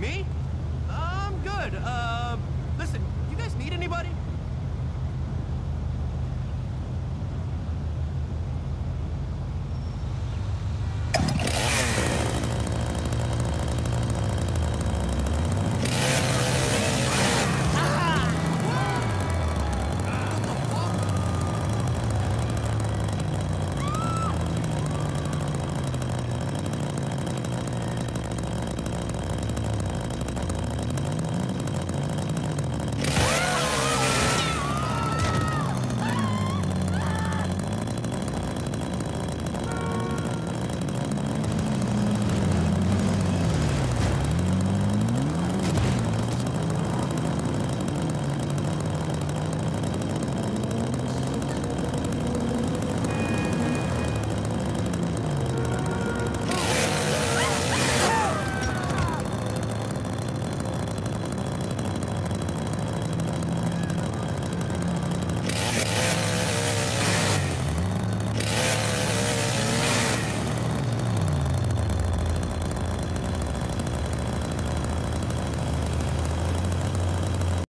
Me? I'm good. Uh,